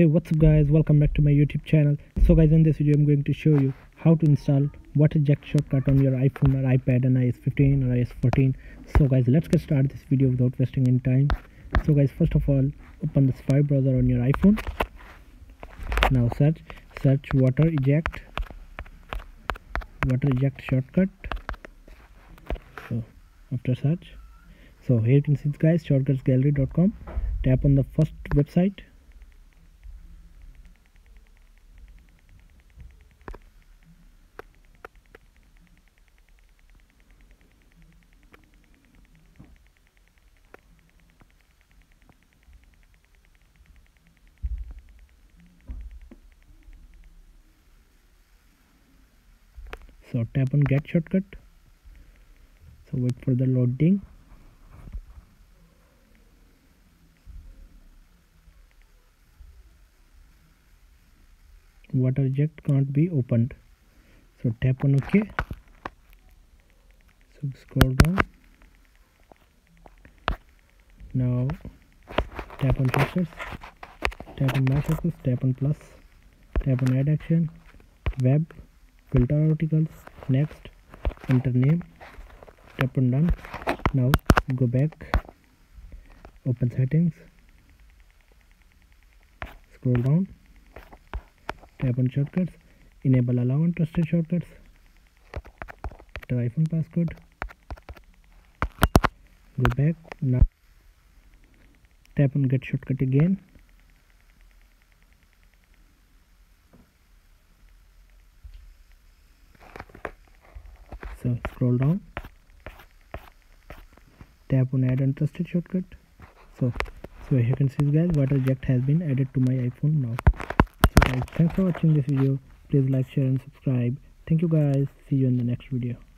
hey what's up guys? Welcome back to my youtube channel. So guys in this video i'm going to show you how to install water eject shortcut on your iphone or ipad and ios 15 or ios 14 so guys let's get started this video without wasting any time. So guys first of all open the safari browser on your iphone. Now search search water eject water eject shortcut. So after search. So here you can see guys shortcutsgallery.com tap on the first website so tap on get shortcut. So wait for the loading. Water eject can't be opened? So tap on ok. So scroll down. Now tap on shortcuts tap on my tap on plus. Tap on add action. Web filter articles next enter name tap on done. Now go back open settings scroll down tap on shortcuts enable allow untrusted shortcuts enter iphone passcode. Go back now tap on get shortcut again so scroll down. Tap on add untrusted shortcut. So so you can see guys water eject has been added to my iphone now. So guys thanks for watching this video. Please like share and subscribe. Thank you guys. See you in the next video